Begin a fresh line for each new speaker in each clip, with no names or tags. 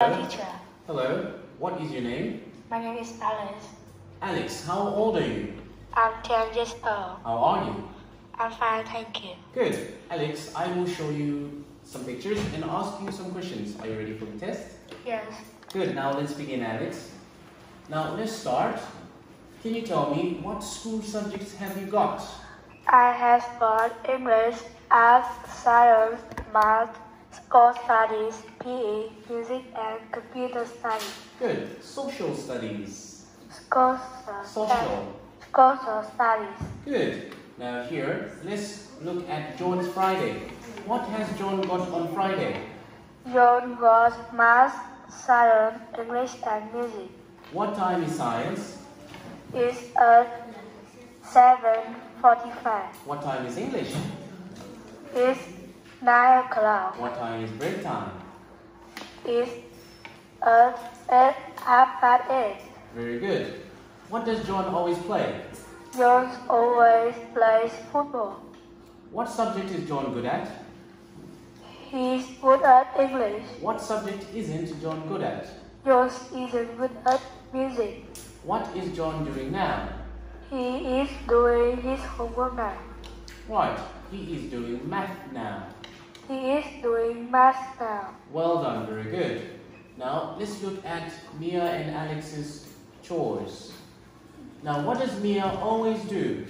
Hello, teacher.
Hello, what is your name?
My name is Alex.
Alex, how old are you?
I'm 10 years old.
How are you?
I'm fine, thank you.
Good. Alex, I will show you some pictures and ask you some questions. Are you ready for the test?
Yes.
Good, now let's begin, Alex. Now let's start. Can you tell me what school subjects have you got?
I have got English, Art, Science, Math, School Studies, PE, Music, and Computer Studies.
Good. Social studies.
School
Social.
Social Studies.
Good. Now here, let's look at John's Friday. What has John got on Friday?
John got Math, Science, English, and Music.
What time is science?
It's at 7.45.
What time is English?
It's 9 o'clock.
What time is break time?
It's at eight, half past 8.
Very good. What does John always play?
John always plays football.
What subject is John good at?
He's good at English.
What subject isn't John good at?
John isn't good at music.
What is John doing now?
He is doing his homework now.
Right, he is doing math now.
He is doing math now.
Well done, very good. Now let's look at Mia and Alex's chores. Now what does Mia always do?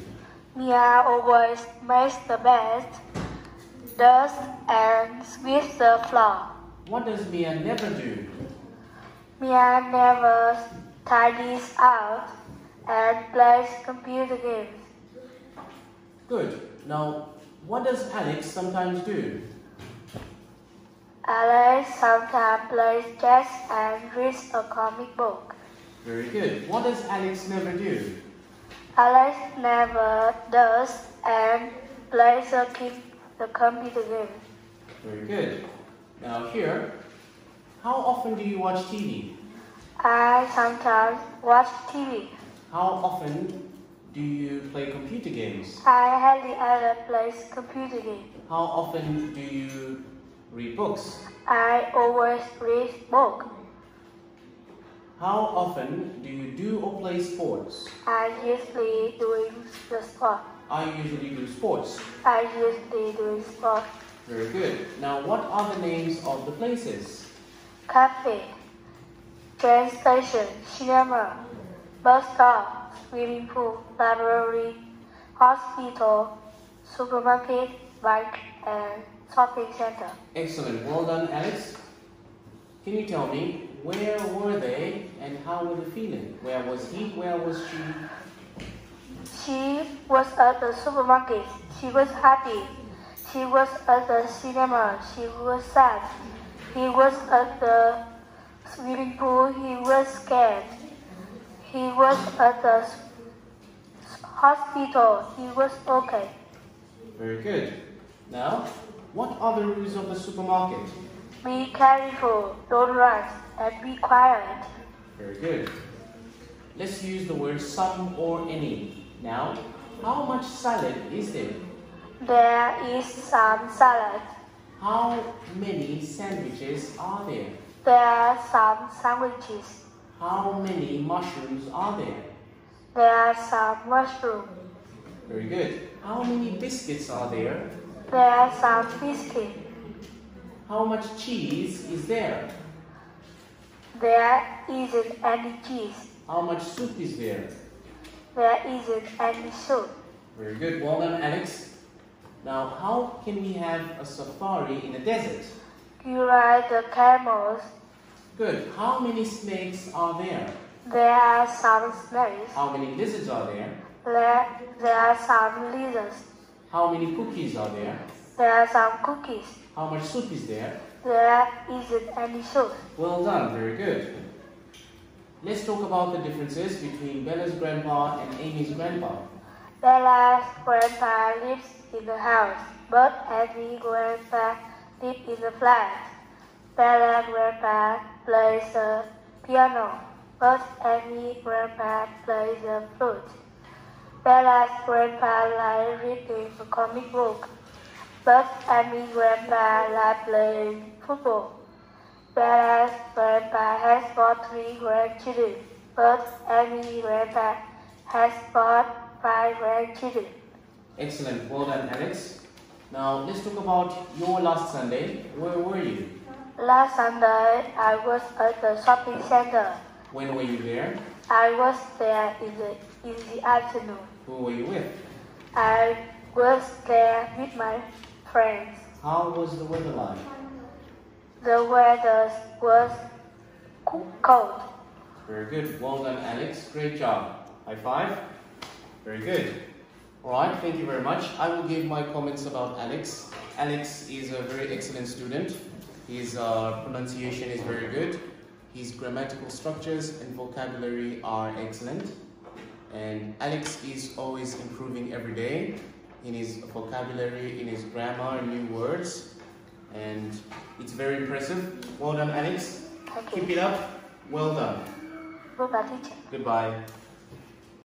Mia always makes the bed, dust, and sweeps the floor.
What does Mia never do?
Mia never tidies out and plays computer games.
Good. Now what does Alex sometimes do?
Alex sometimes plays chess and reads a comic book.
Very good. What does Alex never do?
Alex never does and plays a keep the computer game.
Very good. Now here, how often do you watch TV?
I sometimes watch TV.
How often do you play computer games?
I hardly ever play computer games.
How often do you read books?
I always read book.
How often do you do or play sports?
I usually doing the sport.
I usually do sports.
I usually doing sport.
Very good. Now what are the names of the places?
Cafe, train station, cinema, bus stop, swimming pool, library, hospital, supermarket, bank, and shopping center.
Excellent. Well done, Alex. Can you tell me where were they and how were they feeling? Where was he? Where was she?
She was at the supermarket. She was happy. She was at the cinema. She was sad. He was at the swimming pool. He was scared. He was at the hospital. He was okay.
Very good. Now, what are the rules of the supermarket?
Be careful. Don't rush. And be quiet.
Very good. Let's use the word some or any. Now, how much salad is there?
There is some salad.
How many sandwiches are there?
There are some sandwiches.
How many mushrooms are there?
There are some mushrooms.
Very good. How many biscuits are there?
There are some biscuits.
How much cheese is there?
There isn't any cheese.
How much soup is there?
There isn't any soup.
Very good. Well done, Alex. Now, how can we have a safari in a desert?
You ride the camels.
Good. How many snakes are there?
There are some snakes.
How many lizards are there?
There, there are some lizards.
How many cookies are there?
There are some cookies. How
much soup is there?
There isn't any soup.
Well done, very good. Let's talk about the differences between Bella's grandpa and Amy's grandpa.
Bella's grandpa lives in the house, but Amy's grandpa lives in the flat. Bella's grandpa plays the piano, but Amy's grandpa plays the flute. Bella's grandpa likes reading a comic book, but Amy's grandpa likes playing football. Bella's Grandpa has got three grandchildren, but Amy Grandpa has got five grandchildren.
Excellent. Well done, Alex. Now let's talk about your last Sunday. Where were you?
Last Sunday, I was at the shopping center.
When were you there?
I was there in the, in the afternoon.
Who were you with?
I was there with my friends.
How was the weather like?
The weather was cold.
Very good. Well done, Alex. Great job. High five. Very good. All right. Thank you very much. I will give my comments about Alex. Alex is a very excellent student. His uh, pronunciation is very good. His grammatical structures and vocabulary are excellent. And Alex is always improving every day in his vocabulary, in his grammar, new words. And it's very impressive. Well done, Alex.
Thank
Keep it up. Well done.
Goodbye, teacher.
Goodbye.